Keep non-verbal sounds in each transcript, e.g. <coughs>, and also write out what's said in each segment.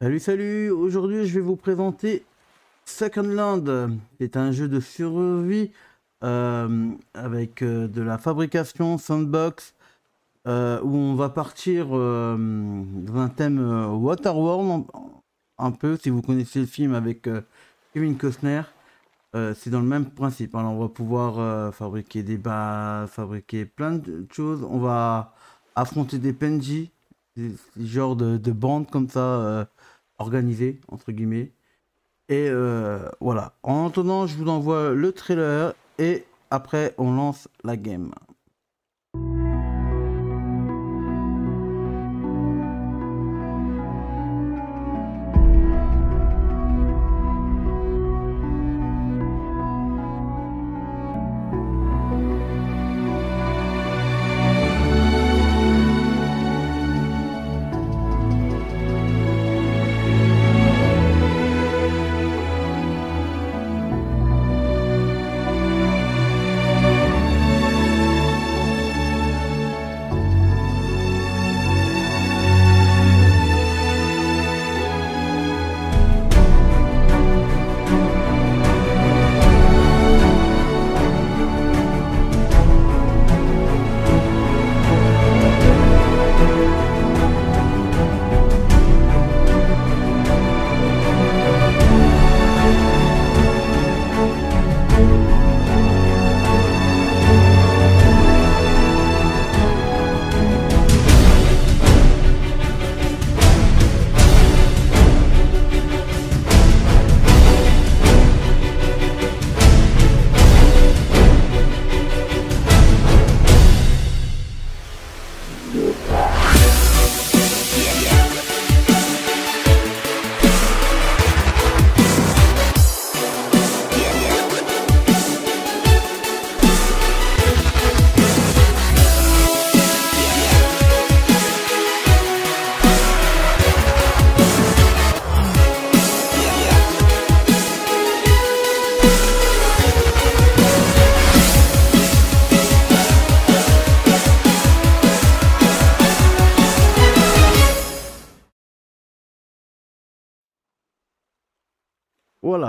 Salut, salut! Aujourd'hui, je vais vous présenter Second Land. C'est un jeu de survie euh, avec euh, de la fabrication sandbox euh, où on va partir dans un thème Waterworld un peu si vous connaissez le film avec Kevin Costner. C'est dans le même principe. Alors, on va pouvoir fabriquer des bases, fabriquer plein de choses. On va affronter des PNJ, genres de, de bandes comme ça euh, entre guillemets. Et euh, voilà. En attendant, je vous envoie le trailer et après on lance la game.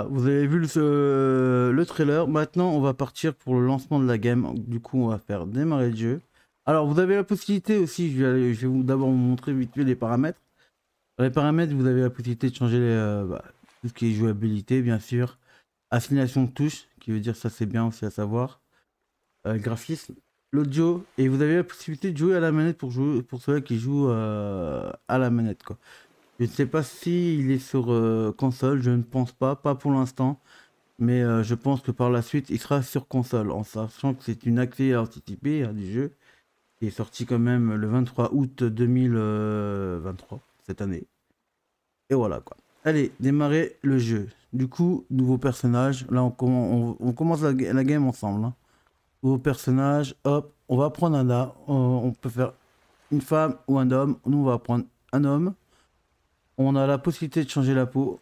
Vous avez vu le, le trailer. Maintenant, on va partir pour le lancement de la game. Du coup, on va faire démarrer le jeu. Alors, vous avez la possibilité aussi, je vais, je vais d'abord vous montrer vite fait les paramètres. Dans les paramètres, vous avez la possibilité de changer euh, bah, tout ce qui est jouabilité, bien sûr. Assignation de touches, qui veut dire ça c'est bien aussi à savoir. Euh, graphisme, l'audio, et vous avez la possibilité de jouer à la manette pour ceux qui jouent euh, à la manette. Quoi. Je ne sais pas si il est sur euh, console, je ne pense pas, pas pour l'instant. Mais euh, je pense que par la suite, il sera sur console, en sachant que c'est une accès anticipée hein, du jeu, qui est sorti quand même le 23 août 2023, cette année. Et voilà quoi. Allez, démarrer le jeu. Du coup, nouveau personnage. Là, on, comm- on- on commence la, ga- la game ensemble. hein. Nouveau personnage, hop, on va prendre un. On, on peut faire une femme ou un homme. Nous, on va prendre un homme. On a la possibilité de changer la peau.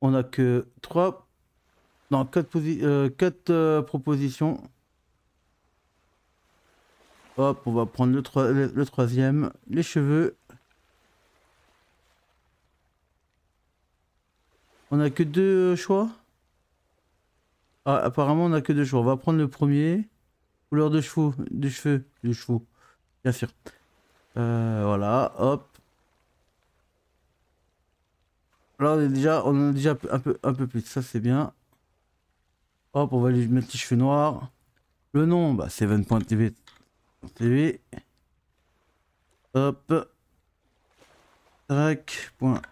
On a que 3 non 4 propositions. Hop, on va prendre le, le- troisième. Les cheveux. On a que deux euh, choix. Ah, apparemment, on a que deux choix. On va prendre le premier. Couleur de cheveux. De cheveux. De cheveux. Bien sûr. Euh, hop. Là, on est déjà, on a déjà un peu, un peu plus. Ça, c'est bien. Hop, on va lui mettre les cheveux noirs. Le nom, bah, Seven.tv. TV. Hop. Tac. Point.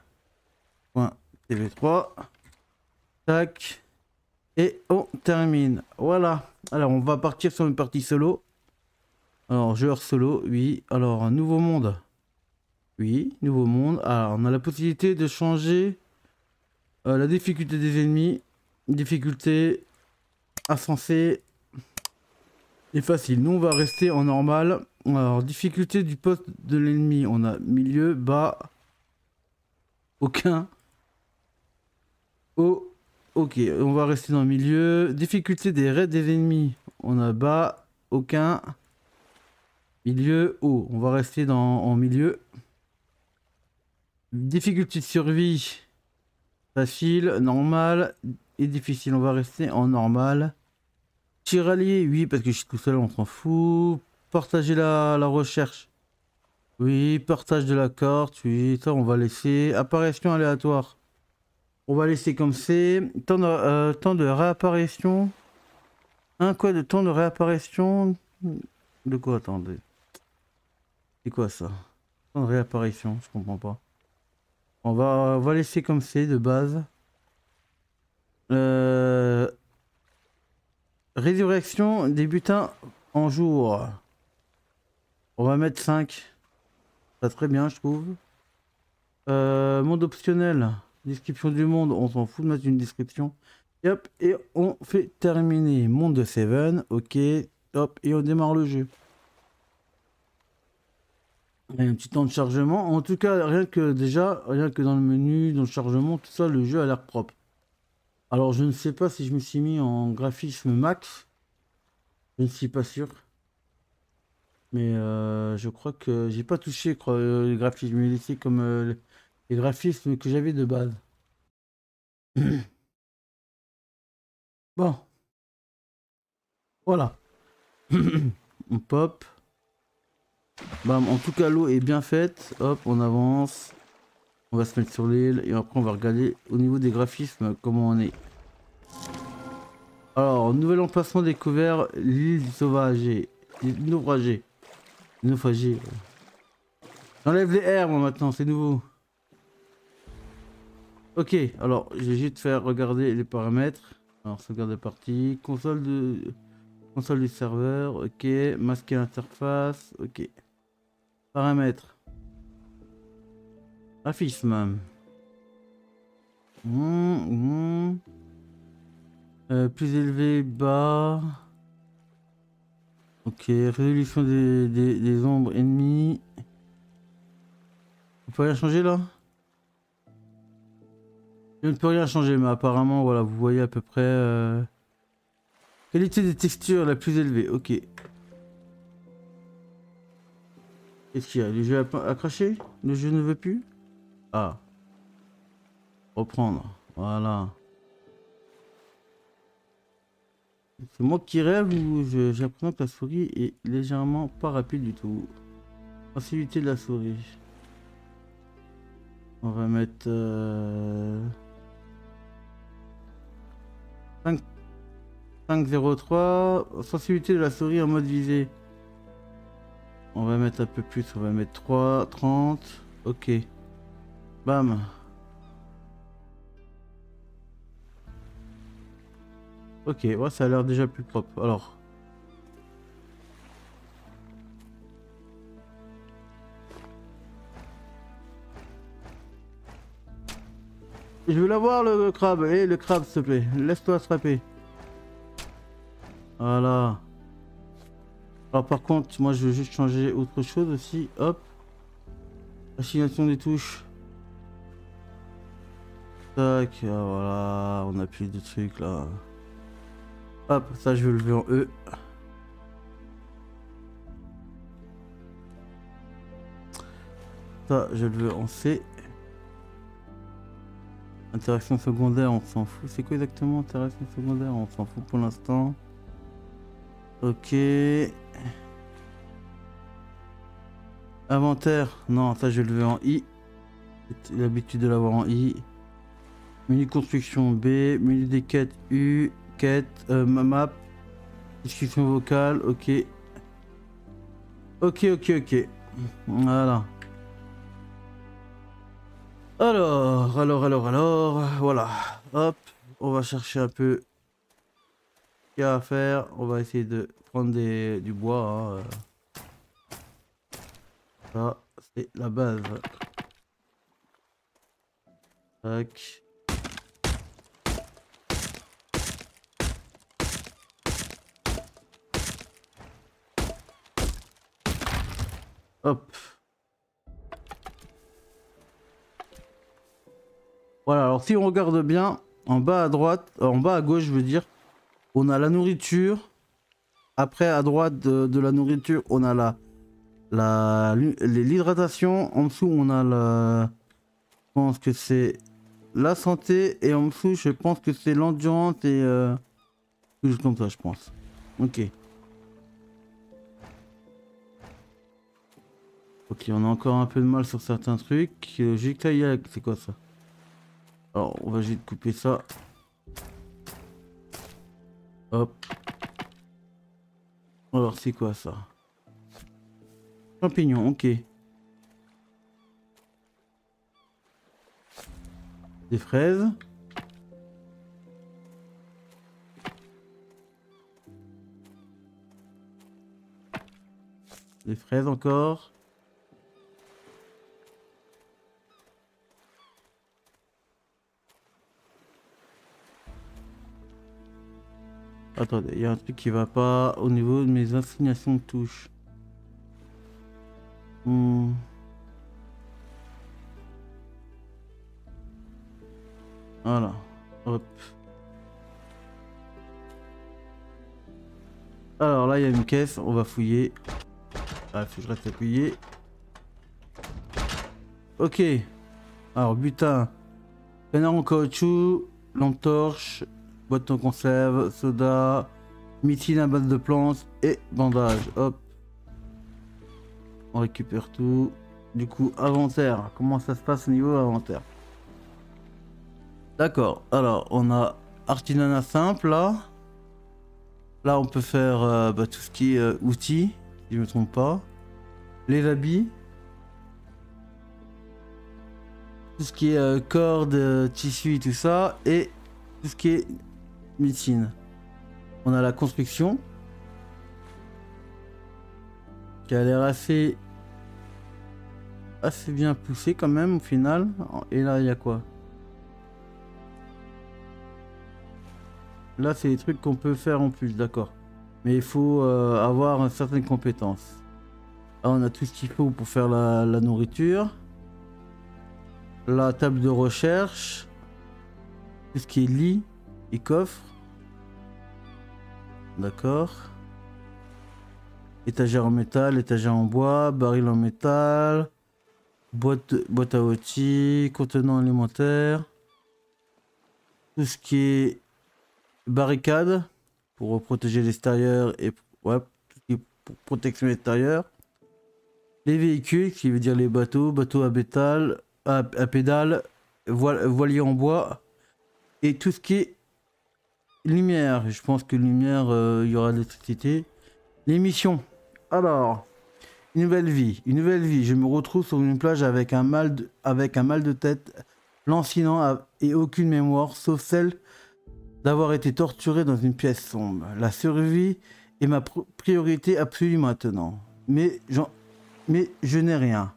Point. TV3. Tac. Et on termine. Voilà. Alors, on va partir sur une partie solo. Alors, joueur solo, oui. Alors, un nouveau monde. Oui, nouveau monde. Alors, on a la possibilité de changer euh, la difficulté des ennemis. Difficulté insensée et facile. Nous, on va rester en normal. Alors, difficulté du poste de l'ennemi. On a milieu, bas, aucun. Haut, ok. On va rester dans le milieu. Difficulté des raids des ennemis. On a bas, aucun. Milieu, haut. On va rester dans, en milieu. Difficulté de survie. Facile, normal et difficile. On va rester en normal. Tiralier, oui, parce que je suis tout seul, on s'en fout. Partager la, recherche. Oui, partage de la carte, oui, ça on va laisser. Apparition aléatoire. On va laisser comme c'est. Temps, de, euh, réapparition. Un quoi de temps de réapparition? De quoi, attendez C'est quoi ça? Temps de réapparition, je comprends pas. On va, laisser comme c'est de base. Euh... Résurrection des butins en jour. On va mettre 5. Ça très bien, je trouve. Euh, monde optionnel. Description du monde. On s'en fout de mettre une description. Et hop, et on fait terminer. Monde de Seven. Ok. Hop, et on démarre le jeu. Un petit temps de chargement. En tout cas, rien que déjà, rien que dans le menu, dans le chargement, tout ça, le jeu a l'air propre. Alors, je ne sais pas si je me suis mis en graphisme max. Je ne suis pas sûr. Mais euh, je crois que j'ai pas touché euh, les graphismes. Je laissé comme euh, les graphismes que j'avais de base. <coughs> bon. Voilà. <coughs> on pop. Bam. En tout cas, l'eau est bien faite. Hop, on avance. On va se mettre sur l'île et après on va regarder au niveau des graphismes comment on est. Alors, nouvel emplacement découvert, l'île sauvage, naufragée. Naufragée. J'enlève les R moi maintenant, c'est nouveau. Ok, alors je vais juste faire regarder les paramètres. Alors sauvegarde de partie, console de console du serveur, ok, masquer l'interface, ok. Paramètres. Graphisme. Mmh, euh, plus élevé, bas. Ok, résolution des, des, ombres ennemies. On peut rien changer là? Je ne peux rien changer, mais apparemment, voilà, vous voyez à peu près... Euh, qualité des textures la plus élevée, ok. Qu'est-ce qu'il y a Le jeu a craché Le jeu ne veut plus? Ah. Reprendre. Voilà. C'est moi qui rêve ou l'impression que la souris est légèrement pas rapide du tout? Facilité de la souris. On va mettre... Euh... 5... 503. Sensibilité de la souris en mode visée. On va mettre un peu plus, on va mettre 3, 30. Ok. Bam. Ok, ouais, ça a l'air déjà plus propre. Alors. Je veux l'avoir le crabe. Eh, le crabe, s'il te plaît. Laisse-toi attraper. Voilà. Alors par contre, moi je veux juste changer autre chose aussi. Hop. Assignation des touches. Tac, ah, voilà, on a plus de trucs là. Hop, ça je le lever en E. Ça, je le veux en C. Interaction secondaire, on s'en fout. C'est quoi exactement interaction secondaire? On s'en fout pour l'instant. Ok. Inventaire, non, ça je le veux en I. L'habitude de l'avoir en I. Menu construction B, menu des quêtes U, quête, euh, map, discussion vocale, ok. Ok, ok, ok. Voilà. Alors, alors, alors, alors, voilà. Hop, on va chercher un peu y a à faire. On va essayer de prendre des, du bois. Hein. Ça, c'est la base. Tac. Hop. Voilà, alors si on regarde bien, en bas à droite, euh, en bas à gauche, je veux dire, on a la nourriture. Après, à droite de, la nourriture, on a la l'hydratation. En dessous, on a la, pense que c'est la santé et en dessous, je pense que c'est l'endurance et euh, quelque comme ça, je pense. Ok. Ok, on a encore un peu de mal sur certains trucs. J'ai c'est quoi ça? Alors, on va juste couper ça. Hop. Alors, c'est quoi ça Champignons, ok. Des fraises. Des fraises encore. Attendez, il y a un truc qui va pas au niveau de mes assignations de touches. Hmm. Voilà. Hop. Alors là, il y a une caisse. On va fouiller. Ah, faut que je reste appuyé. Ok. Alors, butin. Canard en caoutchouc. Lampe torche. Boîte en conserve. Soda. Mythine à base de plantes. Et bandage. Hop. On récupère tout. Du coup, inventaire. Comment ça se passe au niveau inventaire? D'accord. Alors, on a artisanat simple là. Là, on peut faire euh, bah, tout ce qui est euh, outils, si je me trompe pas. Les habits. Tout ce qui est euh, corde, tissu et tout ça. Et tout ce qui est médecine. On a la construction. Qui a l'air assez... Assez bien poussé quand même au final. Et là, il y a quoi? Là, c'est des trucs qu'on peut faire en plus, d'accord. Mais il faut euh, avoir certaines compétences. Là, on a tout ce qu'il faut pour faire la, nourriture. La table de recherche. Tout ce qui est lit et coffre. D'accord. Étagère en métal, étagère en bois, baril en métal, boîte, boîte à outils, contenant alimentaire. Tout ce qui est barricade pour protéger l'extérieur et ouais, pour protection extérieure. Les véhicules, qui veut dire les bateaux, bateaux à bétal, à, pédale, voilier en bois et tout ce qui est lumière. Je pense que lumière, euh, il y aura de l'électricité. Les missions. Alors, une nouvelle vie, une nouvelle vie. Je me retrouve sur une plage avec un mal de, avec un mal de tête, lancinant et aucune mémoire, sauf celle d'avoir été torturé dans une pièce sombre. La survie est ma priorité absolue maintenant. Mais, mais je n'ai rien.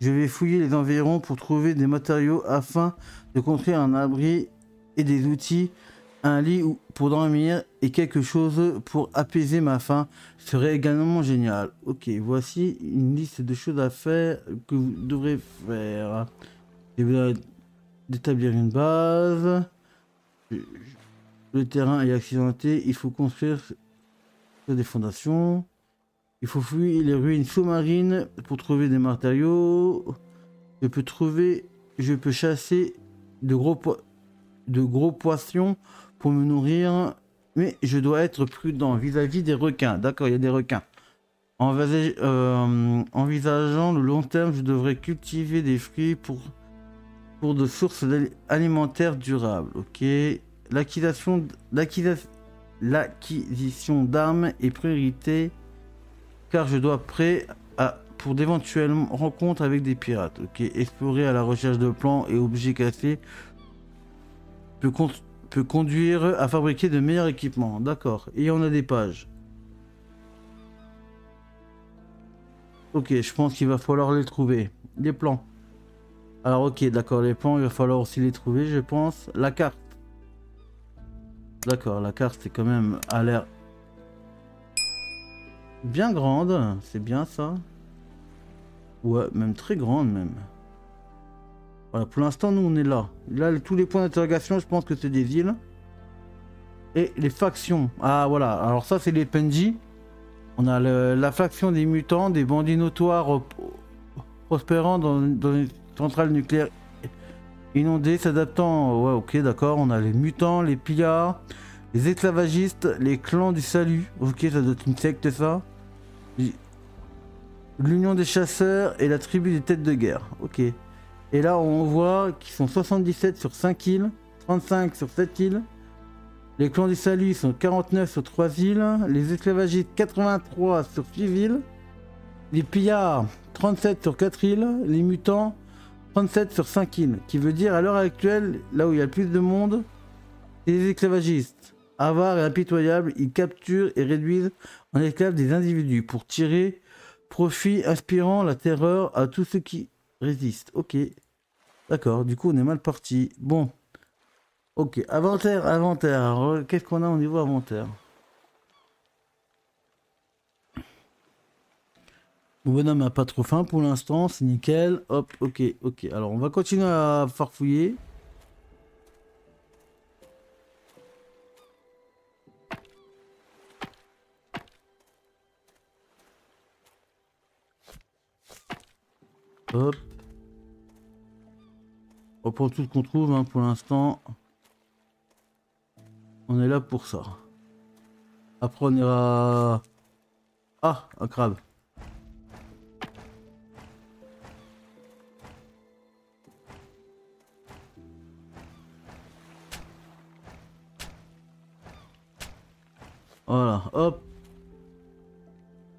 Je vais fouiller les environs pour trouver des matériaux afin de construire un abri et des outils, un lit pour dormir et quelque chose pour apaiser ma faim serait également génial. Ok, voici une liste de choses à faire que vous devrez faire. D'établir une base. Le terrain est accidenté, il faut construire des fondations. Il faut fouiller les ruines sous-marines pour trouver des matériaux. Je peux trouver, je peux chasser de gros, de gros poissons pour me nourrir. Mais je dois être prudent vis-à-vis des requins. D'accord, il y a des requins. Euh, envisageant le long terme, je devrais cultiver des fruits pour, pour de sources alimentaires durables. Ok. L'acquisition d'armes est priorité car je dois prêt à, pour d'éventuelles rencontres avec des pirates. Ok, explorer à la recherche de plans et objets cassés peut, peut conduire à fabriquer de meilleurs équipements. D'accord. Et on a des pages. Ok, je pense qu'il va falloir les trouver. Les plans. Alors ok, d'accord, les plans, il va falloir aussi les trouver, je pense. La carte. D'accord, la carte c'est quand même à l'air bien grande, c'est bien ça. Ouais, même très grande même. Voilà, pour l'instant nous on est là. Là tous les points d'interrogation je pense que c'est des îles. Et les factions. Ah voilà, alors ça c'est les Penji. On a la faction des mutants, des bandits notoires prospérant dans, dans une centrale nucléaire Inondé, s'adaptant. Ouais, ok, d'accord. On a les mutants, les pillards, les esclavagistes, les clans du salut. Ok, ça doit être une secte, ça. L'union des chasseurs et la tribu des têtes de guerre. Ok. Et là, on voit qu'ils sont 77 sur 5 îles, 35 sur 7 îles. Les clans du salut sont 49 sur 3 îles. Les esclavagistes, 83 sur 6 îles. Les pillards, 37 sur 4 îles. Les mutants, 37 sur 5 îles. Qui veut dire, à l'heure actuelle, là où il y a le plus de monde, les esclavagistes. Avares et impitoyables, ils capturent et réduisent en esclaves des individus pour tirer profit, inspirant la terreur à tous ceux qui résistent. Ok. D'accord, du coup, on est mal parti. Bon. Ok, inventaire, inventaire. Qu'est-ce qu'on a au niveau inventaire? Mon bonhomme n'a pas trop faim pour l'instant, c'est nickel. Hop, ok, ok. Alors on va continuer à farfouiller. Hop. Prend tout ce qu'on trouve hein, pour l'instant. On est là pour ça. Après on ira... Ah, un crabe. Voilà, hop.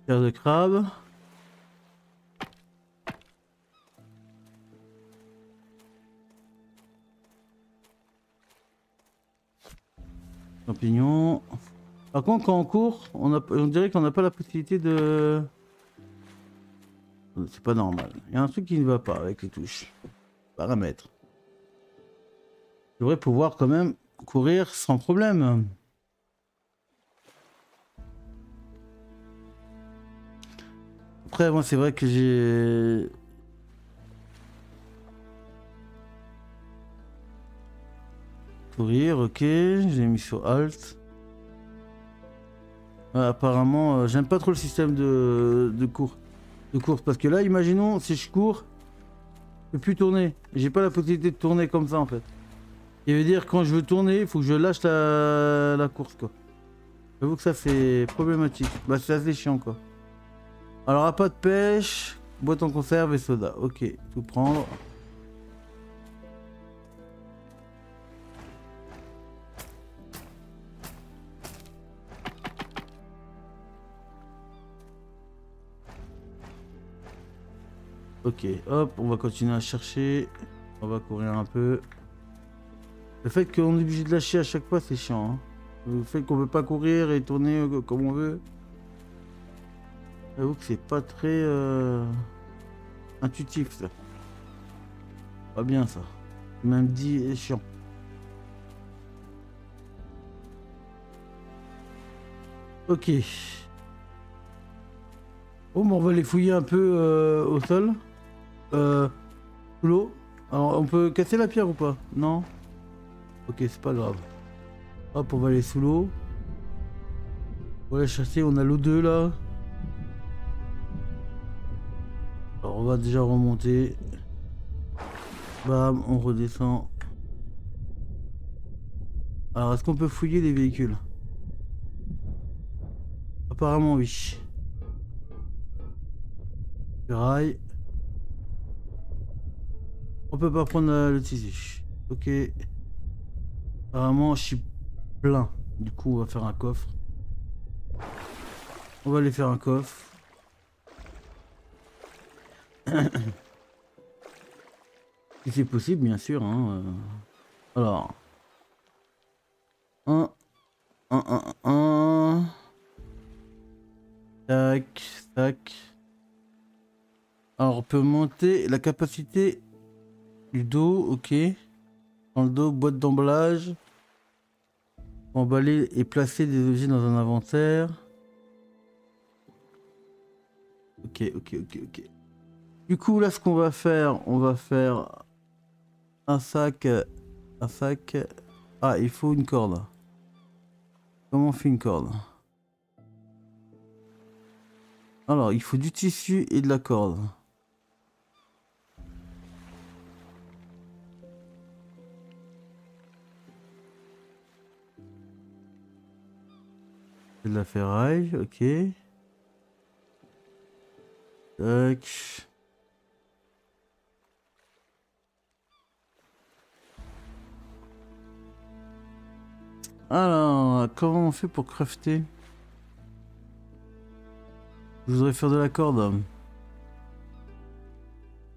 Terre de crabe. Champignons. Par contre, quand on court, on, a, on dirait qu'on n'a pas la possibilité de... C'est pas normal. Il y a un truc qui ne va pas avec les touches. Paramètres. Je devrais pouvoir quand même courir sans problème. Après, moi, c'est vrai que j'ai... Courir, ok. J'ai mis sur Alt. apparemment, euh, j'aime pas trop le système de, de cours. De course. Parce que là, imaginons, si je cours, je peux plus tourner. J'ai pas la possibilité de tourner comme ça, en fait. Il veut dire, quand je veux tourner, il faut que je lâche la, la course, quoi. J'avoue que ça, c'est problématique. Bah, c'est assez chiant, quoi. Alors, à pas de pêche, boîte en conserve et soda. Ok, tout prendre. Ok, hop, on va continuer à chercher. On va courir un peu. Le fait qu'on est obligé de lâcher à chaque fois, c'est chiant. Hein. Le fait qu'on veut pas courir et tourner euh, comme on veut. J'avoue que c'est pas très euh, intuitif ça. Pas bien ça. Même dit et chiant. Ok. Bon, on va les fouiller un peu euh, au sol. Euh, l'eau. Alors, on peut casser la pierre ou pas? Non? Ok, c'est pas grave. Hop, on va aller sous l'eau. On va aller chasser, on a l'eau 2 là. Alors, on va déjà remonter. Bam, on redescend. Alors, est-ce qu'on peut fouiller les véhicules? Apparemment, oui. Rail. On peut pas prendre le tissu. Ok. Apparemment, je suis plein. Du coup, on va faire un coffre. On va aller faire un coffre. <coughs> si c'est possible, bien sûr. Hein, euh. Alors. 1, 1, 1, 1. Tac, tac. Alors, on peut monter la capacité du dos, ok. Dans le dos, boîte d'emballage. Emballer et placer des objets dans un inventaire. Ok, ok, ok, ok. Du coup, là, ce qu'on va faire, on va faire un sac. Un sac. Ah, il faut une corde. Comment on fait une corde? Alors, il faut du tissu et de la corde. La ferraille, ok. Tac. Alors, comment on fait pour crafter? Je voudrais faire de la corde.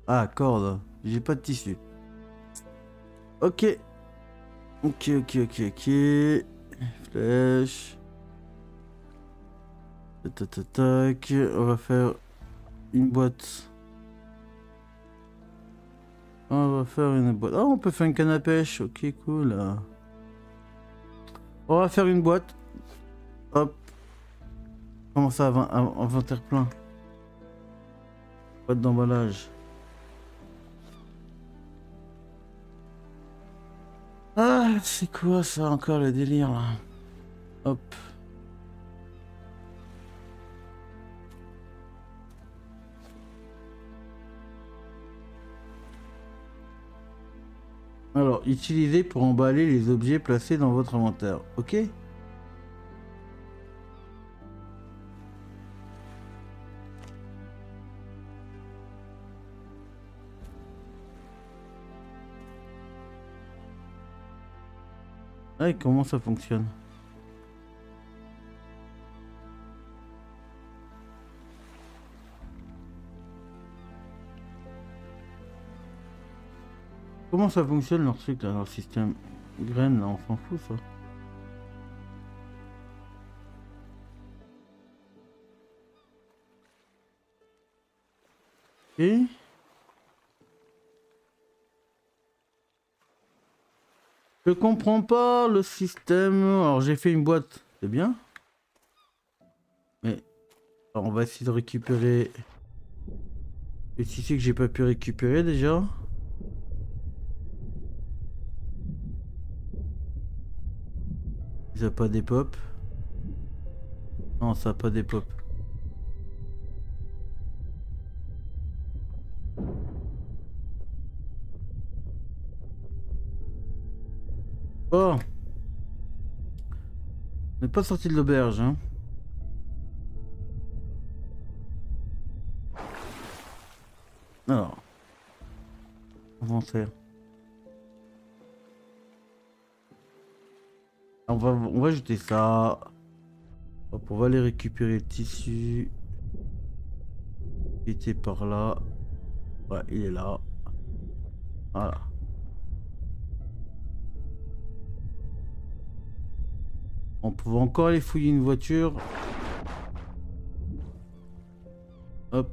Ah, corde. J'ai pas de tissu. Ok. Ok, ok, ok, ok. Flèche. On va faire une boîte. On va faire une boîte. Ah, on peut faire une canne à pêche. Ok, cool. On va faire une boîte. Hop. Comment ça, inventaire plein? Boîte d'emballage. Ah, c'est quoi ça encore le délire là? Hop. Alors, utilisez pour emballer les objets placés dans votre inventaire. Ok? Ah, comment ça fonctionne? Comment ça fonctionne leur truc là, leur système graines là, on s'en fout ça. Et Je comprends pas le système. Alors j'ai fait une boîte, c'est bien. Mais on va essayer de récupérer. Et si c'est que j'ai pas pu récupérer déjà. Ça a pas des pop Non, ça a pas des pop. Oh On n'est pas sorti de l'auberge, hein. Alors. Avancer. On va, on va jeter ça. Hop, on va aller récupérer le tissu. Il était par là. Ouais, il est là. Voilà. On pouvait encore aller fouiller une voiture. Hop.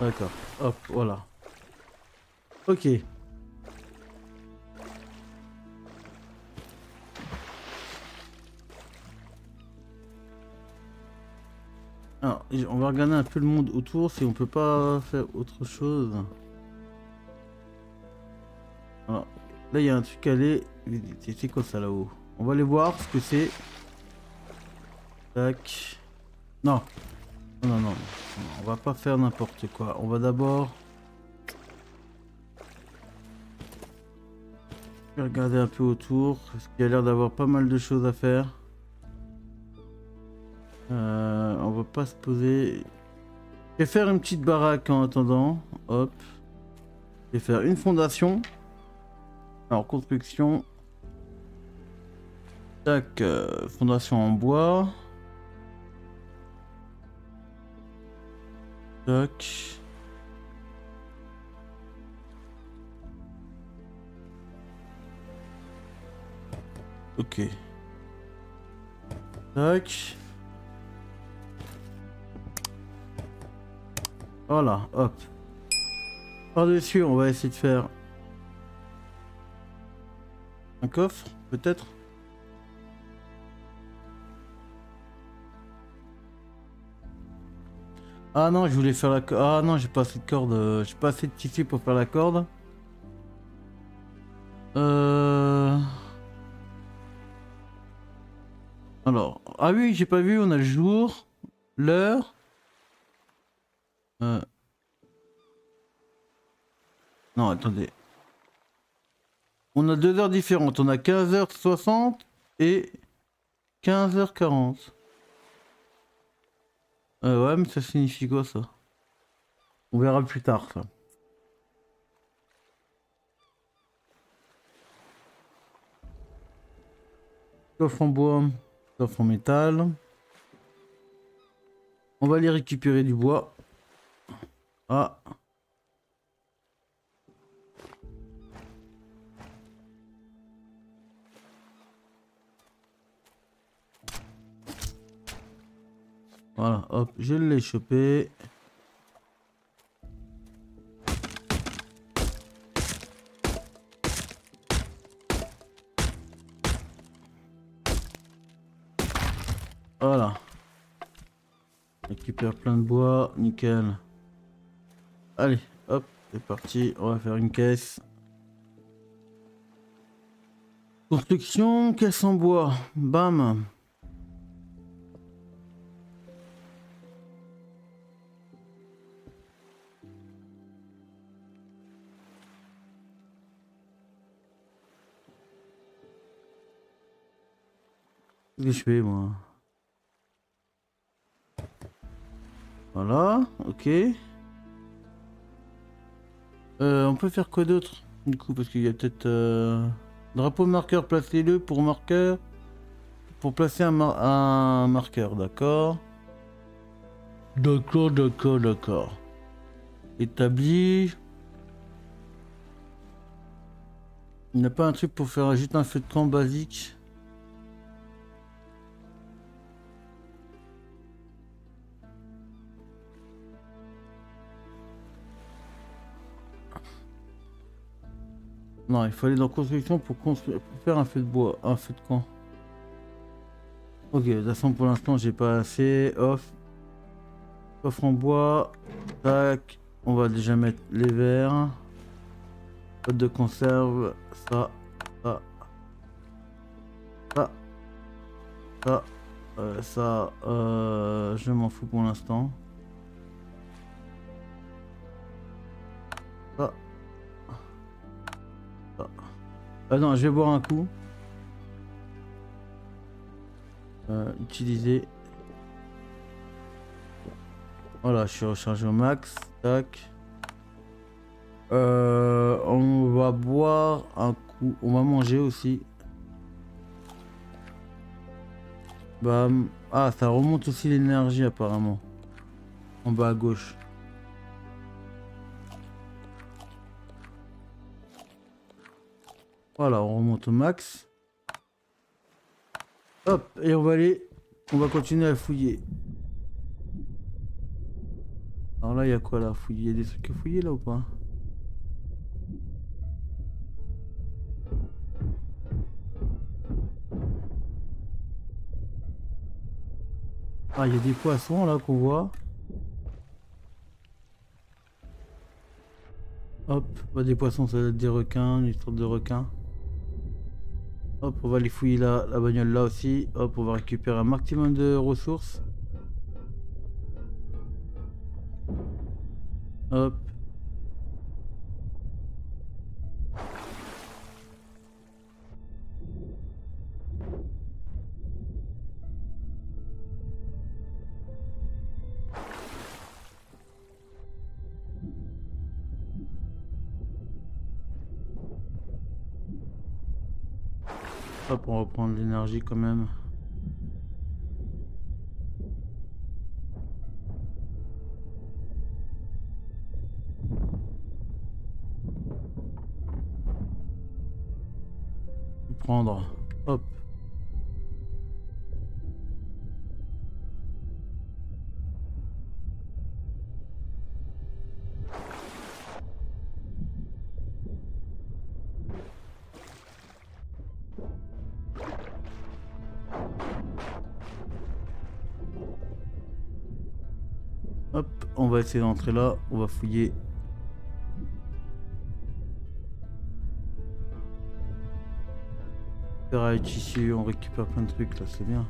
D'accord. Hop, voilà. Ok. Alors, on va regarder un peu le monde autour si on peut pas faire autre chose. Alors, là il y a un truc à aller. C'est quoi ça là-haut? On va aller voir ce que c'est. Tac. Non. Non, non. On va pas faire n'importe quoi. On va d'abord... Regarder un peu autour. Parce qu'il y a l'air d'avoir pas mal de choses à faire. Euh, on va pas se poser... Je vais faire une petite baraque en attendant. Hop. Je vais faire une fondation. Alors, construction. Tac. Euh, fondation en bois. Tac. Ok. Voilà, hop. Par-dessus, on va essayer de faire un coffre, peut-être Ah non, je voulais faire la corde. Ah non, j'ai pas assez de corde. Euh, j'ai pas assez de tissu pour faire la corde. Euh... Alors, ah oui, j'ai pas vu, on a le jour, l'heure. Euh... Non, attendez. On a deux heures différentes. On a 15h60 et 15h40. Euh, ouais, mais ça signifie quoi ça? On verra plus tard ça. Coffre en bois, coffre en métal. On va aller récupérer du bois. Ah. Voilà, hop, je l'ai chopé. Voilà. Récupère plein de bois, nickel. Allez, hop, c'est parti, on va faire une caisse. Construction, caisse en bois, bam. Je fais moi? Voilà, ok. Euh, on peut faire quoi d'autre Du coup, parce qu'il y a peut-être... Euh... Drapeau marqueur, placez-le pour marqueur. Pour placer un, un marqueur, d'accord? D'accord, d'accord, d'accord. Établi. Il n'y a pas un truc pour faire juste un feu de camp basique? Non, il aller dans construction pour, construire, faire un feu de bois, un feu de camp. Ok, de toute façon pour l'instant j'ai pas assez. Off. Coffre en bois. Tac. On va déjà mettre les verres. Boîte de conserve. Ça. Ça. Ça. Ça. Euh. Euh, je m'en fous pour l'instant. Ah non, je vais boire un coup. Euh, utiliser. Voilà, je suis rechargé au max. Tac. Euh, on va boire un coup. On va manger aussi. Bam. Ah, ça remonte aussi l'énergie apparemment. En bas à gauche. Voilà, on remonte au max. Hop, et on va aller... On va continuer à fouiller. Alors là, il y a quoi là fouiller? Il y a des trucs à fouiller là ou pas? Ah, il y a des poissons là qu'on voit. Hop, bah, des poissons, ça doit être des requins, une sorte de requins. Hop, on va aller fouiller la, la bagnole là aussi. Hop, on va récupérer un maximum de ressources. Hop. Reprendre l'énergie quand même. Prendre. Hop. Essayer d'entrer là, on va fouiller. On récupère plein de trucs là, c'est bien.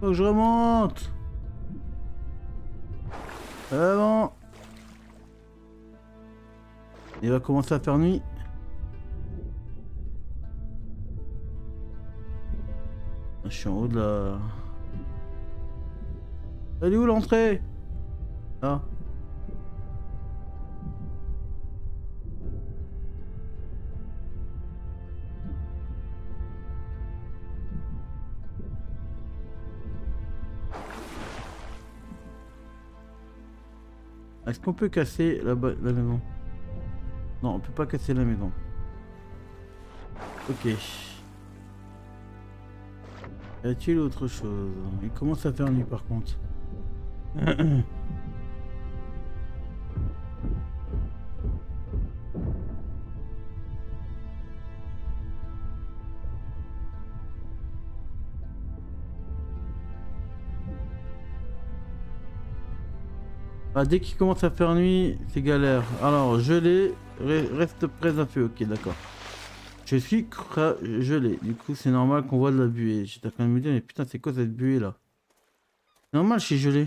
Faut que je remonte. Bon. Il va commencer à faire nuit. Je suis en haut de la... Elle où l'entrée? Ah. Est-ce qu'on peut casser la, la maison? Non, on peut pas casser la maison. Ok. Y a-t-il autre chose Il commence à faire nuit par contre. <clears throat> Ah, dès qu'il commence à faire nuit, c'est galère. Alors, gelé, reste près à feu. Ok, d'accord. Je suis gelé. Du coup, c'est normal qu'on voit de la buée. J'étais en train de me dire, mais putain, c'est quoi cette buée là? Normal, je suis gelé.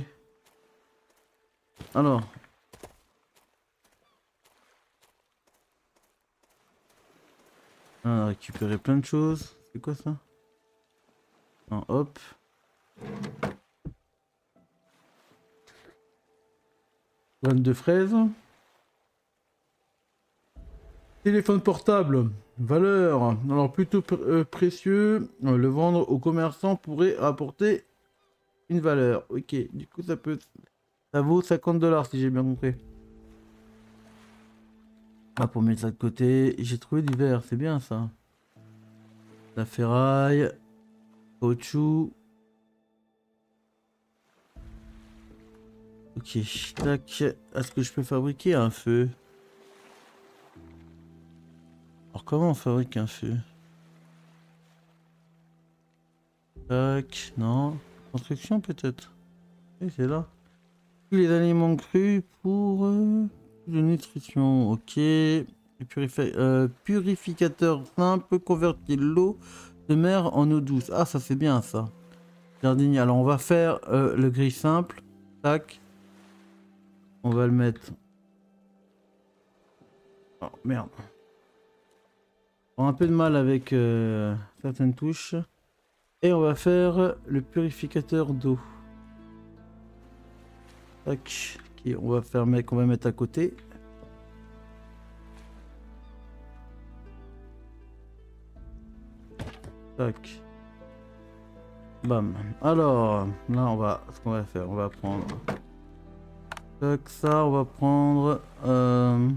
Alors. On a récupéré plein de choses. C'est quoi ça? Non, hop. Graines de fraises. Téléphone portable. Valeur. Alors plutôt euh, précieux. Euh, le vendre aux commerçants pourrait apporter une valeur. Ok. Du coup ça peut... Ça vaut 50 dollars si j'ai bien compris. Ah pour mettre ça de côté. J'ai trouvé du verre. C'est bien ça. La ferraille. Caoutchouc. Ok, tac. Est-ce que je peux fabriquer un feu? Alors comment on fabrique un feu? Tac, non. Construction peut-être Oui, c'est là. Les aliments crus pour euh, de nutrition, ok. Euh, purificateur simple, convertir l'eau de mer en eau douce. Ah, ça c'est bien ça. Jardinier. Alors on va faire euh, le gris simple. Tac. On va le mettre. Oh merde. Un peu de mal avec euh, certaines touches. Et on va faire le purificateur d'eau. Tac. on va faire mec, on va mettre à côté. Tac. Bam. Alors, là on va ce qu'on va faire, on va prendre ça, on va prendre euh,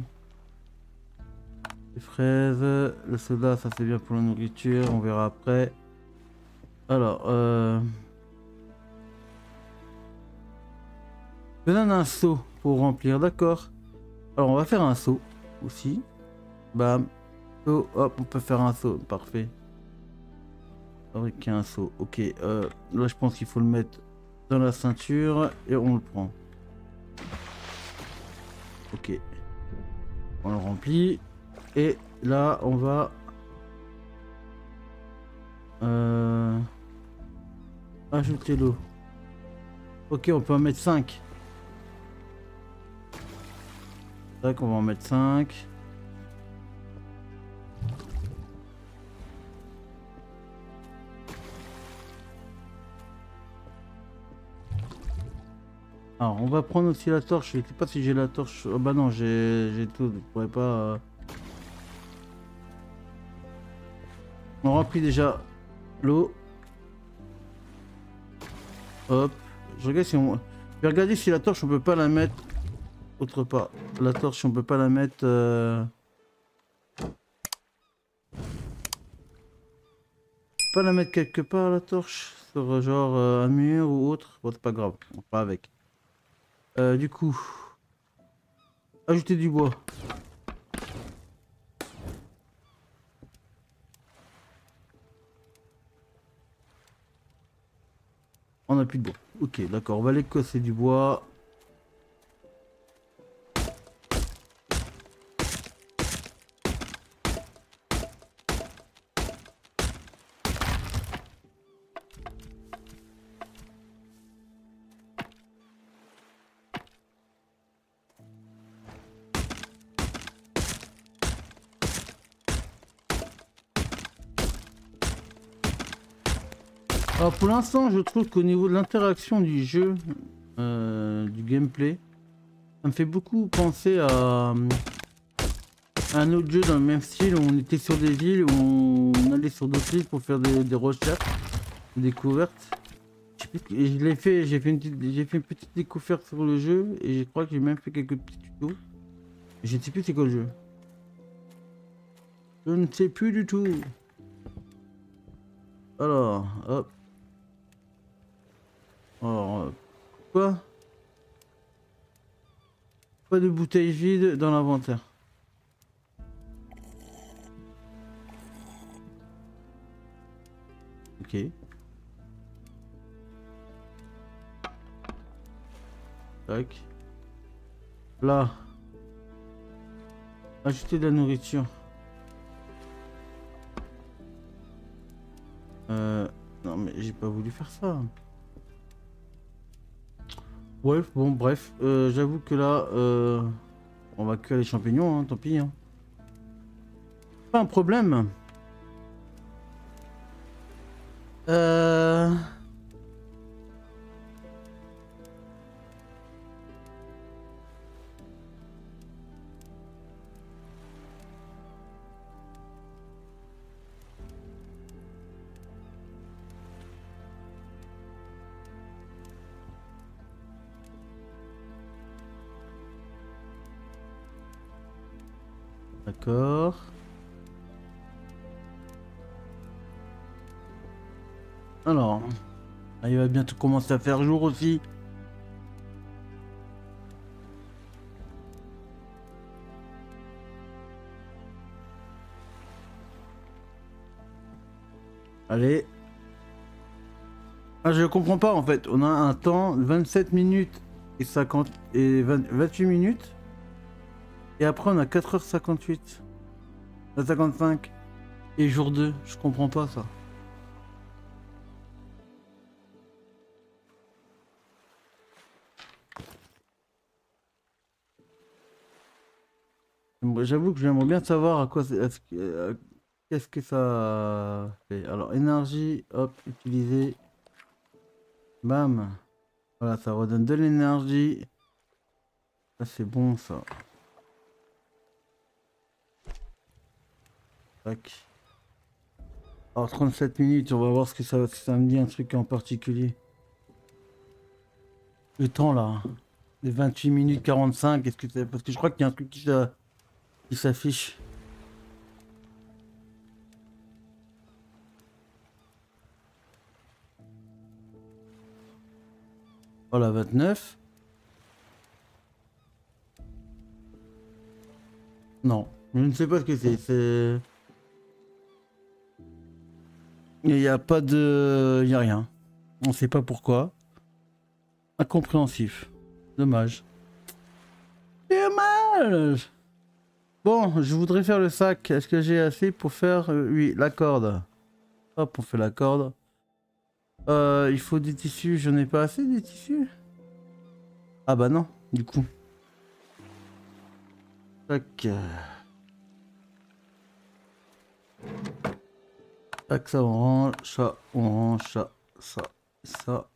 les fraises. Le soda, ça c'est bien pour la nourriture. On verra après. Alors, euh, un seau pour remplir, d'accord? Alors, on va faire un seau aussi. Bam. hop, on peut faire un seau, parfait. Fabriquer un seau, ok. Euh, là, je pense qu'il faut le mettre dans la ceinture et on le prend. Ok. On le remplit. Et là, on va... Euh, ajouter l'eau. Ok, on peut en mettre 5. C'est qu'on va en mettre 5. Alors, on va prendre aussi la torche. Je sais pas si j'ai la torche. Oh, bah non, j'ai tout. Je pourrais pas. Euh. Remplit déjà l'eau. Hop. Je regarde si on. Je regarder si la torche on peut pas la mettre autre part. La torche on peut pas la mettre. Euh... Pas la mettre quelque part la torche sur genre euh, un mur ou autre. Bon c'est pas grave, on pas avec. Euh, du coup, ajouter du bois. On a plus de bois. Ok, d'accord. On va aller casser du bois. L'instant, je trouve qu'au niveau de l'interaction du jeu, euh, du gameplay, ça me fait beaucoup penser à, un autre jeu dans le même style où on était sur des villes, où on allait sur d'autres îles pour faire des, recherches, des découvertes. Je l'ai fait, j'ai fait, une petite, fait une petite découverte sur le jeu et je crois que j'ai même fait quelques petits tutos. Je ne sais plus c'est quoi le jeu. Je ne sais plus du tout. Alors, hop. Alors, euh, quoi? Pas de bouteille vide dans l'inventaire. Ok. Tac. Là. Ajouter de la nourriture. Euh, non mais j'ai pas voulu faire ça. Bref, bon bref, euh, j'avoue que là, euh, on va cuire les champignons, hein, tant pis. Hein. Pas un problème. Euh... Alors, il va bientôt commencer à faire jour aussi. Allez. Ah, je comprends pas en fait. On a un temps 27 minutes et 50 et 28 minutes. Et après, on a 4h58. 55. Et jour 2. Je comprends pas ça. J'avoue que j'aimerais bien savoir à quoi qu'est-ce que ça fait. Alors énergie, hop, utiliser. Bam. Voilà, ça redonne de l'énergie. C'est bon ça. Alors 37 minutes, on va voir ce que ça, ça me dit, un truc en particulier. Le temps là, les 28 minutes 45, est-ce que c'est... Parce que je crois qu'il y a un truc qui, qui s'affiche. Voilà, 29. Non, je ne sais pas ce que c'est. C'est... Il n'y a pas de... Il n'y a rien. On sait pas pourquoi. Incompréhensif. Dommage. Dommage Bon, je voudrais faire le sac. Est-ce que j'ai assez pour faire... Euh, oui, la corde? Hop, on fait la corde. Euh, il faut des tissus. Je ai pas assez des tissus? Ah bah non, du coup. Tac. Tac, ça on range, ça on range, ça, ça, ça.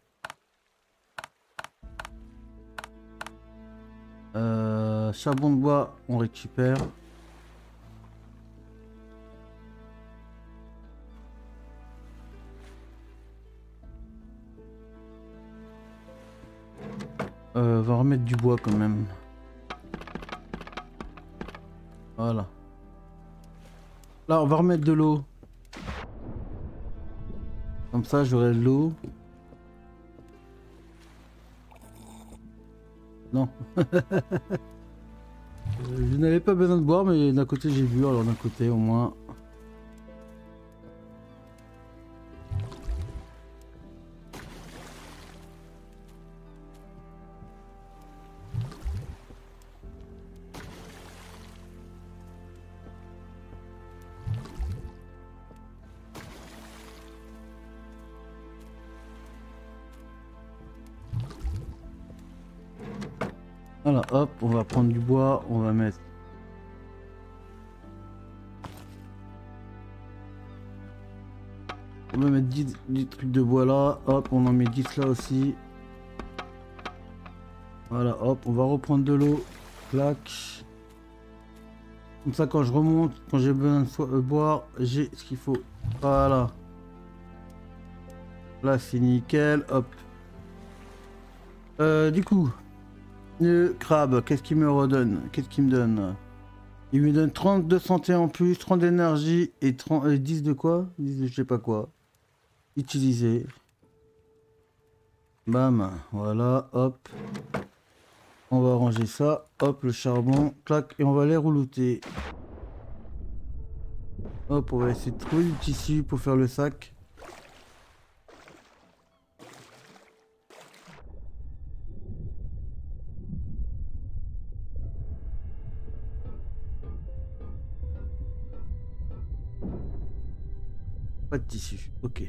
Charbon de bois, on récupère. Euh, va remettre du bois quand même. Voilà. Là, on va remettre de l'eau. Comme ça, j'aurai l'eau. Non. <laughs> je n'avais pas besoin de boire, mais d'un côté j'ai vu, alors d'un côté au moins Voilà, hop, on va prendre du bois, on va mettre... On va mettre 10, 10 trucs de bois là. Hop, on en met 10 là aussi. Voilà, hop, on va reprendre de l'eau. Clac. Comme ça, quand je remonte, quand j'ai besoin de euh, boire, j'ai ce qu'il faut. Voilà. Là, c'est nickel. Hop. Euh, du coup, le crabe, qu'est-ce qu'il me redonne? Qu'est-ce qu'il me donne? Il me donne 30 de santé en plus, 30 d'énergie et 30, 10 de quoi? 10 de je sais pas quoi. Utiliser. Bam, voilà, hop. On va ranger ça. Hop, le charbon, clac, et on va les roulouter. Hop, on va essayer de trouver du tissu pour faire le sac. Ok.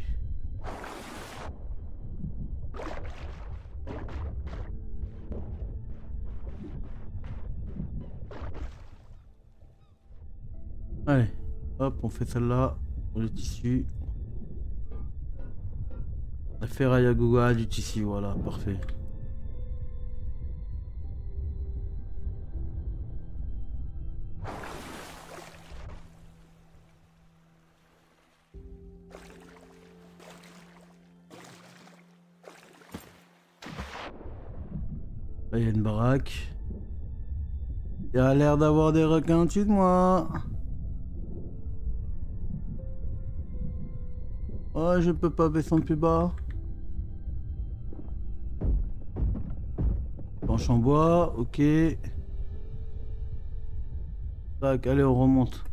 Allez, hop, on fait celle-là pour le tissu. La ferraille à gogo du tissu, voilà, parfait. Il y a une baraque. Il a l'air d'avoir des requins au-dessus de moi. Oh, je peux pas descendre plus bas. Planche en bois, ok. Tac, allez, on remonte.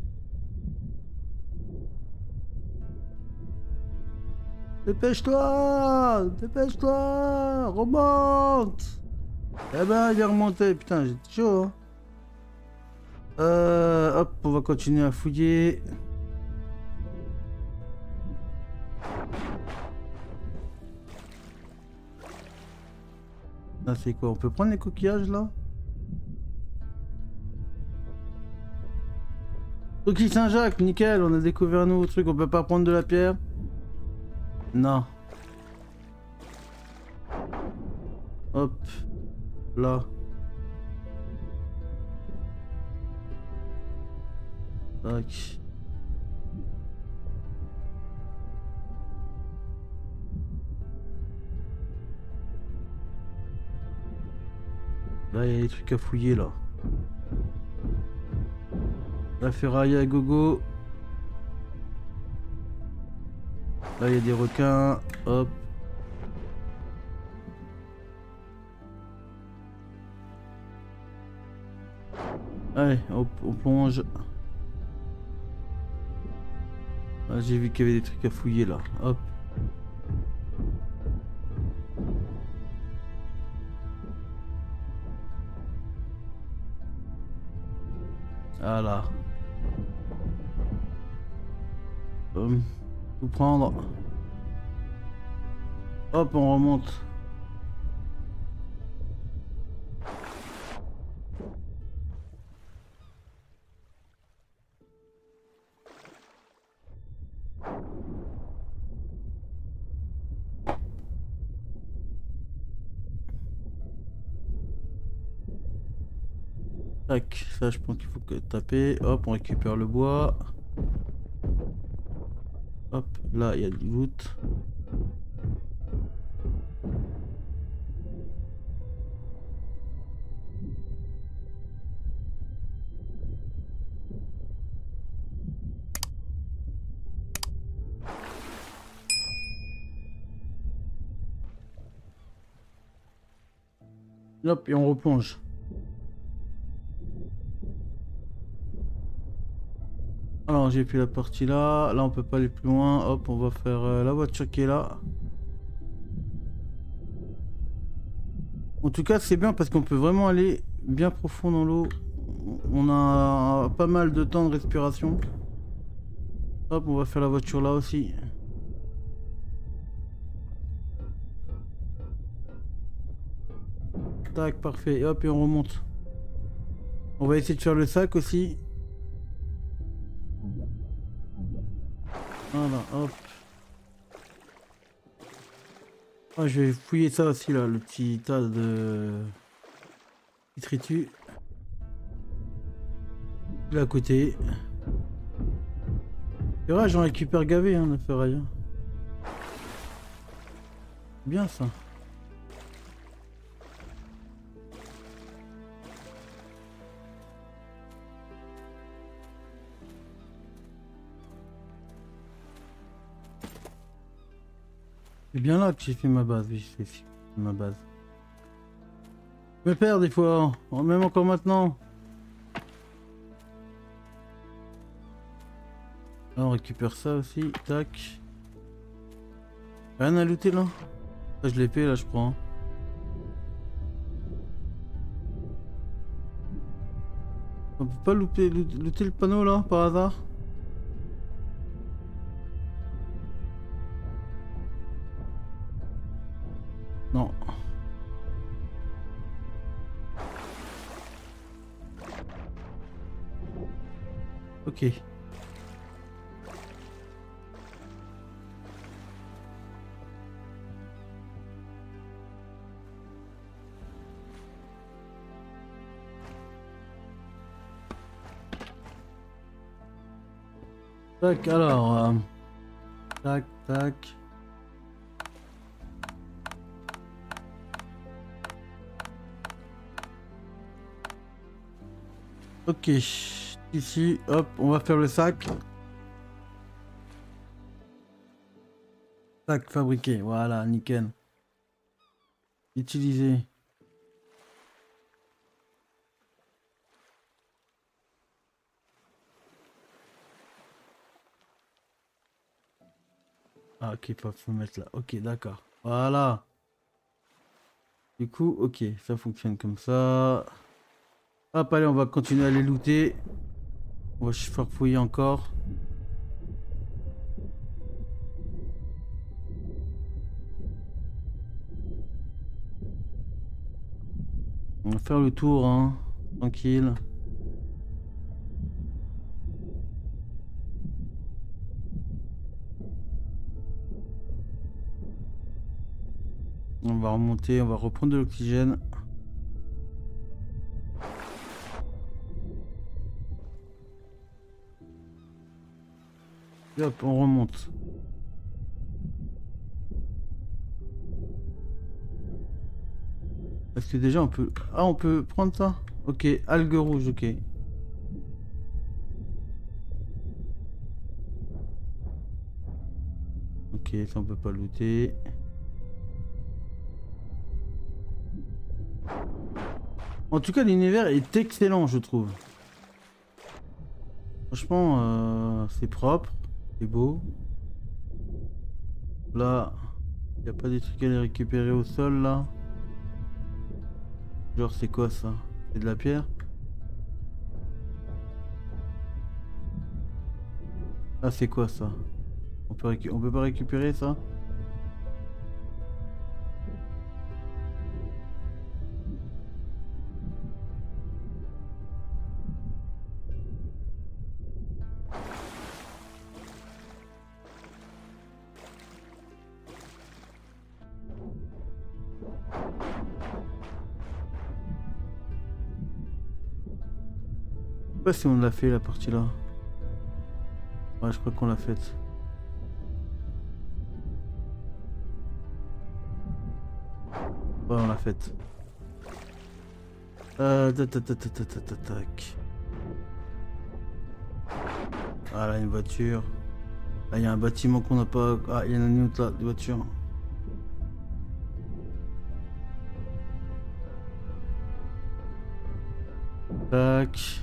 Dépêche-toi Dépêche-toi Remonte Eh ben, il est remonté, putain, j'ai chaud. Hein. Euh, hop, on va continuer à fouiller. Là, c'est quoi On peut prendre les coquillages là? Coquille Saint-Jacques, nickel, on a découvert un nouveau truc, on peut pas prendre de la pierre? Non. Hop, là. Tac. Là, il y a des trucs à fouiller, là. La ferraille à gogo. Là, il y a des requins. Hop. Allez, hop, on plonge. Ah, J'ai vu qu'il y avait des trucs à fouiller, là. Hop. Voilà. Hum, tout prendre. Hop, on remonte. Je pense qu'il faut que taper. Hop, on récupère le bois. Hop, là il y a du loot. Hop, et on replonge. Alors j'ai plus la partie là, là on peut pas aller plus loin, hop on va faire euh, la voiture qui est là. En tout cas c'est bien parce qu'on peut vraiment aller bien profond dans l'eau. On a pas mal de temps de respiration. Hop on va faire la voiture là aussi. Tac parfait, hop et on remonte. On va essayer de faire le sac aussi. Voilà, hop. Ah, je vais fouiller ça aussi, là, le petit tas de... Tritu. Là à côté. C'est vrai, j'en récupère gavé, hein, la ferraille. Bien ça. C'est bien là que j'ai fait ma base, oui, j'ai fait ma base. Je me perds des fois, même encore maintenant. Là, on récupère ça aussi, tac. Rien à looter là Ça, je fait là, je prends. On peut pas looter, looter le panneau là, par hasard? Alors... Euh, tac, tac. Ok, ici, hop, on va faire le sac. Sac fabriqué, voilà, nickel. Utiliser. Ok, faut, mettre là. Ok, d'accord. Voilà. Du coup, ok, ça fonctionne comme ça. Hop, allez, on va continuer à les looter. On va faire fouiller encore. On va faire le tour, hein. Tranquille. On va remonter, on va reprendre de l'oxygène. hop, on remonte. Est-ce que déjà on peut... Ah, on peut prendre ça? Ok, algue rouge, ok. Ok, ça on peut pas looter. En tout cas, l'univers est excellent, je trouve. Franchement, euh, c'est propre. C'est beau. Là, il n'y a pas des trucs à les récupérer au sol là. Genre c'est quoi ça? C'est de la pierre? Ah c'est quoi ça? On peut, on peut pas récupérer ça? Pas si on l'a fait la partie là. Ouais, je crois qu'on l'a faite. Ouais, on l'a faite. Euh. Ah là, une voiture. Il y a un bâtiment qu'on n'a pas. Ah, il y a une autre là, des voitures. Tac.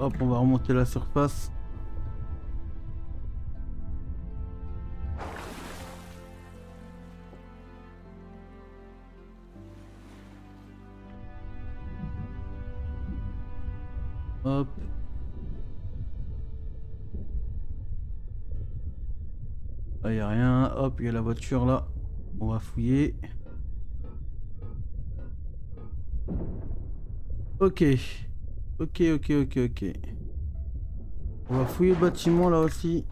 Hop, on va remonter la surface. Hop. Là, y a rien. Hop, il y a la voiture là fouiller. Ok. Ok, ok, ok, ok. On va fouiller le bâtiment là aussi.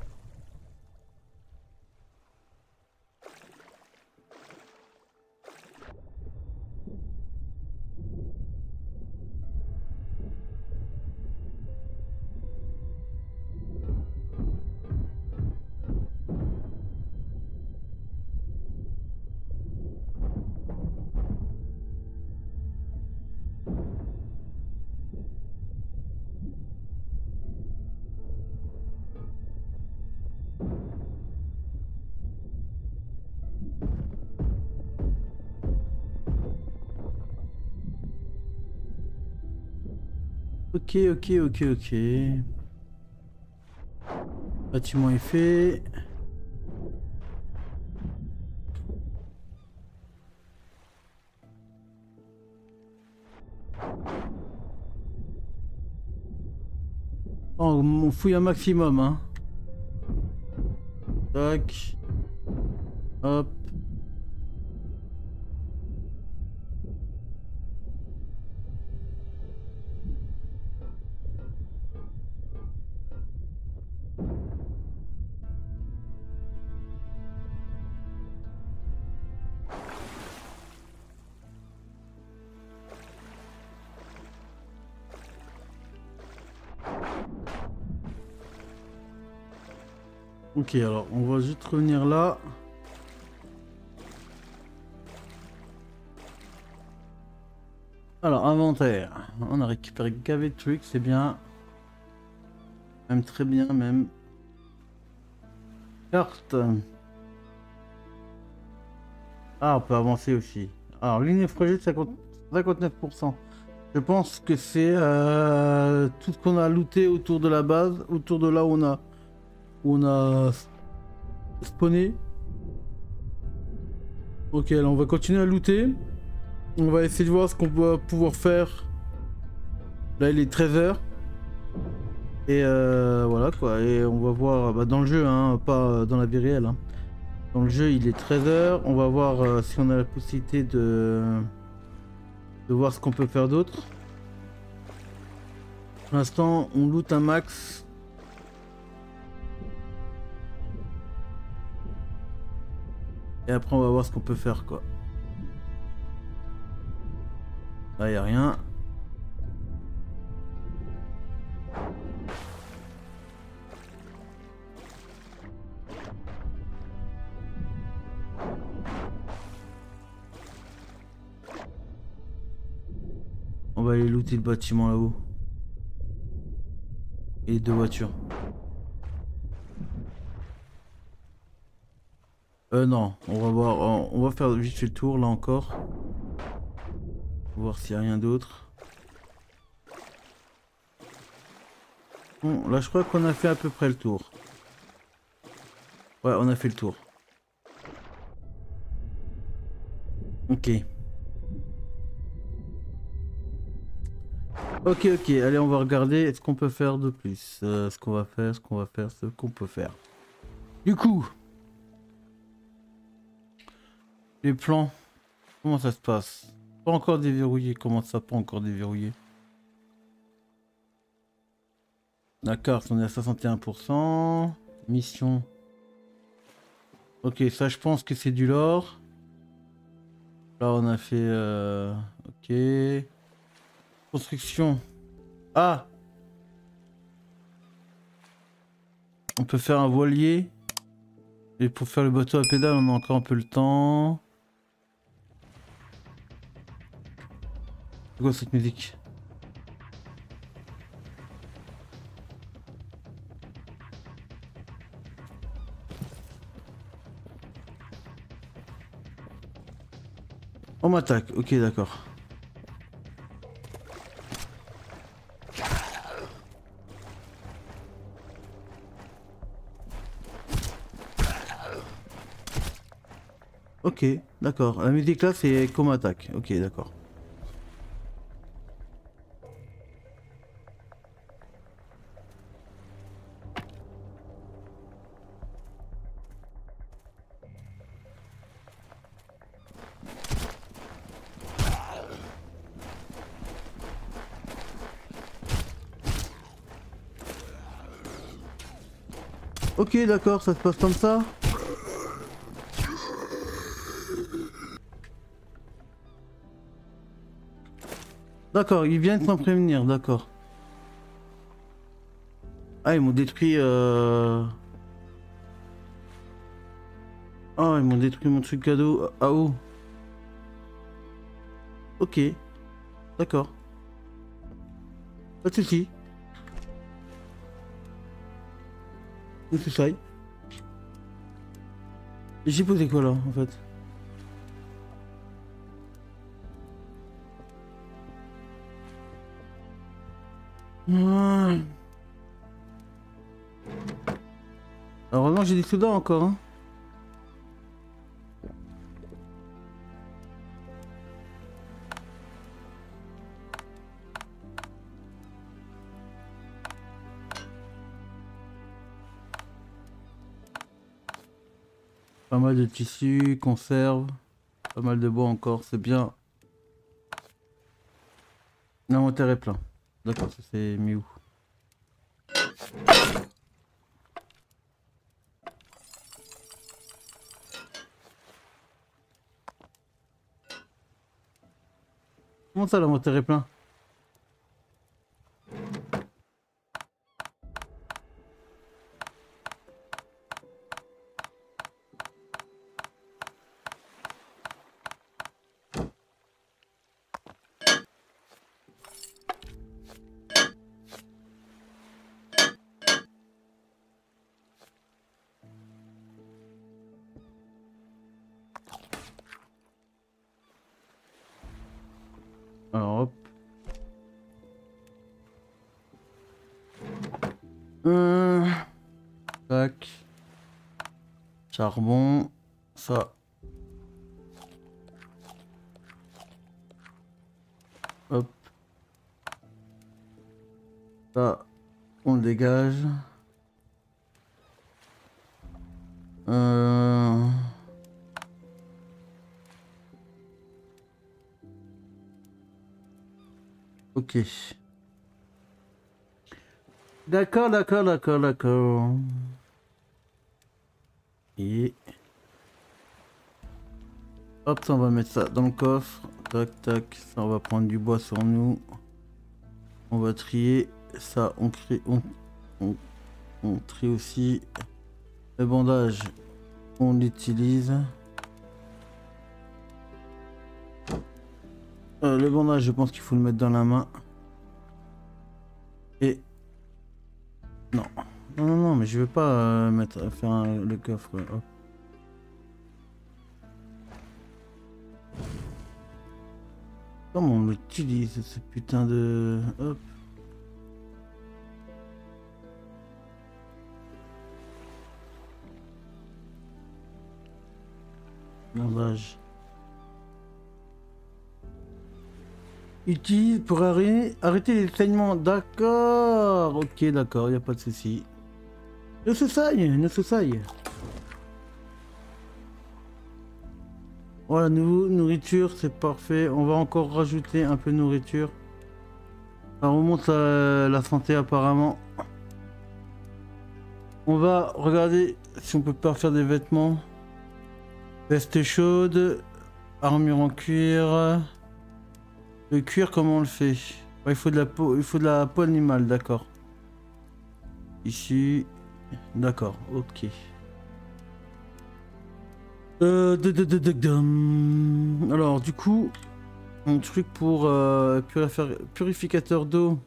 Ok, ok, ok, ok. Bâtiment est fait. Oh, on fouille un maximum, hein. Tac. Hop. Ok, alors on va juste revenir là. Alors, inventaire. On a récupéré gavé de trucs, c'est bien. Même très bien, même. Carte. Ah, on peut avancer aussi. Alors, ligne de 59%. Je pense que c'est euh, tout ce qu'on a looté autour de la base, autour de là où on a on a spawné. Ok, alors on va continuer à looter. On va essayer de voir ce qu'on va pouvoir faire. Là, il est 13h. Et euh, voilà quoi. Et on va voir bah, dans le jeu, hein, pas dans la vie réelle. Hein. Dans le jeu, il est 13h. On va voir euh, si on a la possibilité de, de voir ce qu'on peut faire d'autre. Pour l'instant, on loot un max. Et après, on va voir ce qu'on peut faire, quoi. Là, il a rien. On va aller looter le bâtiment là-haut. Et deux voitures. Euh non, on va voir, on va faire vite fait le tour là encore. Voir s'il n'y a rien d'autre. Bon, là je crois qu'on a fait à peu près le tour. Ouais, on a fait le tour. Ok. Ok, ok, allez, on va regarder ce qu'on peut faire de plus. Euh, ce qu'on va faire, ce qu'on va faire, ce qu'on peut faire. Du coup, les plans, comment ça se passe? Pas encore déverrouillé, comment ça pas encore déverrouillé? La carte, on est à 61%. Mission. Ok, ça je pense que c'est du lore. Là on a fait... Euh, ok. Construction. Ah On peut faire un voilier. Et pour faire le bateau à pédale, on a encore un peu le temps. Quoi cette musique On m'attaque, ok d'accord. Ok, d'accord. La musique là c'est comme attaque. Ok, d'accord. Ok, d'accord, ça se passe comme ça. D'accord, ils viennent sans prévenir, d'accord. Ah, ils m'ont détruit... Euh... Oh, ils m'ont détruit mon truc cadeau. Ah, oh. Ok. D'accord. Pas de soucis. C'est ça. J'ai posé quoi là en fait? Heureusement j'ai des soldats encore hein. Mal de tissus, conserve, pas mal de bois encore, c'est bien. L'inventaire est plein. D'accord, ça c'est mis où? Comment ça l'inventaire est plein? Ok. D'accord, d'accord, d'accord, d'accord. Et... Hop, ça on va mettre ça dans le coffre. Tac, tac. Ça on va prendre du bois sur nous. On va trier. Ça on crée... On, on, trie aussi. Le bandage, on l'utilise. Euh, le bandage, je pense qu'il faut le mettre dans la main. Et... Non. Non, non, non, mais je veux pas euh, mettre, faire le coffre. Comment on l'utilise ce putain de... Hop. Bandage. Utilise pour arrêter, arrêter les saignements. D'accord. Ok, d'accord, il n'y a pas de souci. Ne se saille. Voilà, nouveau nourriture, c'est parfait. On va encore rajouter un peu de nourriture. Ça remonte à la santé apparemment. On va regarder si on peut pas faire des vêtements. Veste chaude, armure en cuir. Le cuir, comment on le fait Il faut de la peau, il faut de la peau animale, d'accord. Ici, D'accord, ok. Euh, Alors, du coup, un truc pour euh, purificateur d'eau.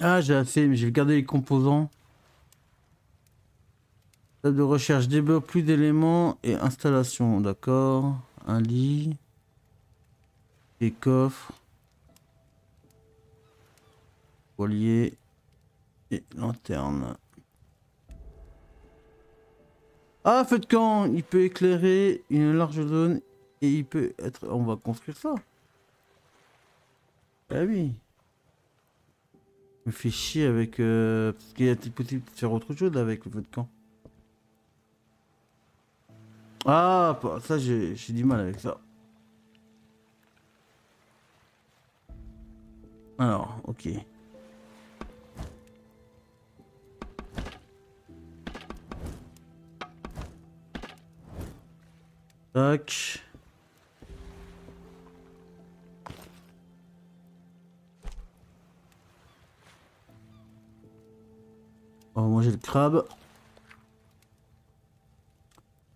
Ah, j'ai assez, mais j'ai gardé les composants. De recherche, débloque plus d'éléments et installation, d'accord. Un lit. Des coffres. Collier. Et lanterne. Ah, feu de camp Il peut éclairer une large zone et il peut être... On va construire ça. Ah oui. me fait chier avec... Euh... Parce qu'il est possible de faire autre chose avec le feu de camp. Ah, ça j'ai du mal avec ça. Alors, ok. Tac. On va manger le crabe.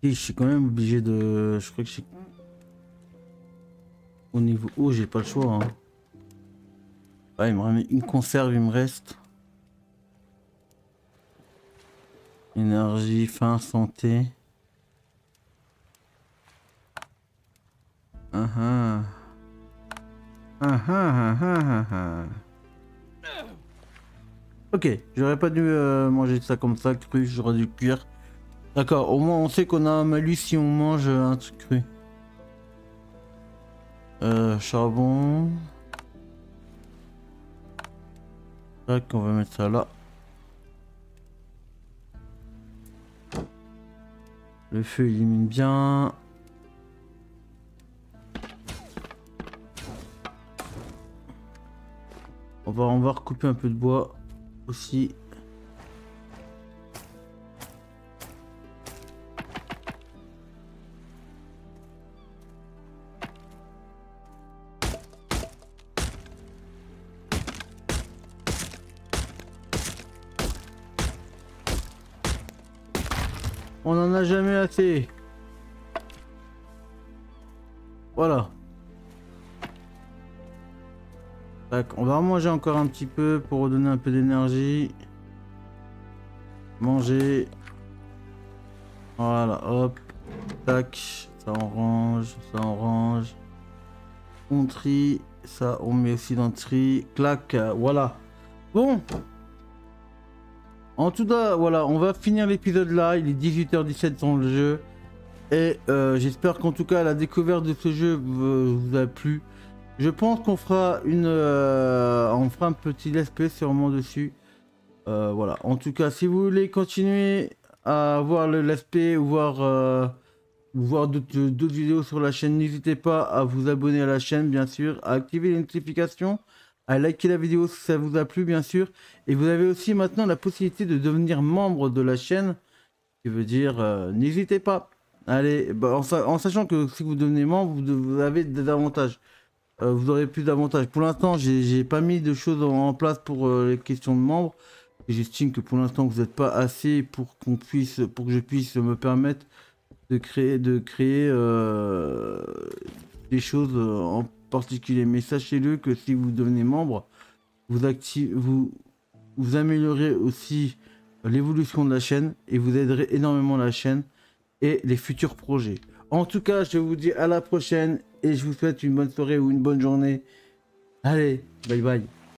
Et je suis quand même obligé de... Je crois que je Au niveau haut, j'ai pas le choix. Hein. il me remet une conserve, il me reste. Énergie, faim, santé. Uh -huh. Uh Ok, j'aurais pas dû euh, manger ça comme ça, cru, j'aurais dû cuire. D'accord, au moins on sait qu'on a un malus si on mange un truc cru. Euh, charbon. On va mettre ça là. Le feu élimine bien. On va, on va recouper un peu de bois aussi. Voilà. on va manger encore un petit peu pour redonner un peu d'énergie. Manger. Voilà, hop. Tac. Ça on range, ça on range. On trie. Ça on met aussi dans le tri. Clac, voilà. Bon. En tout cas, voilà, on va finir l'épisode là. Il est 18h17 dans le jeu. Et euh, j'espère qu'en tout cas la découverte de ce jeu vous a plu. Je pense qu'on fera une, euh, on fera un petit let's sûrement dessus. Euh, voilà. En tout cas, si vous voulez continuer à voir le let's ou voir, euh, voir d'autres vidéos sur la chaîne, n'hésitez pas à vous abonner à la chaîne, bien sûr, à activer les notifications, à liker la vidéo si ça vous a plu, bien sûr. Et vous avez aussi maintenant la possibilité de devenir membre de la chaîne, qui veut dire, n'hésitez pas. Allez, bah, en, sachant que si vous devenez membre, vous avez des avantages. Euh, vous aurez plus d'avantages. Pour l'instant, j'ai pas mis de choses en, place pour euh, les questions de membres. J'estime que pour l'instant, vous n'êtes pas assez pour qu'on puisse, pour que je puisse me permettre de créer, de créer euh, des choses en particulier. Mais sachez-le que si vous devenez membre, vous activez, vous, vous améliorez aussi l'évolution de la chaîne et vous aiderez énormément la chaîne et les futurs projets. En tout cas, je vous dis à la prochaine et je vous souhaite une bonne soirée ou une bonne journée. Allez, bye bye.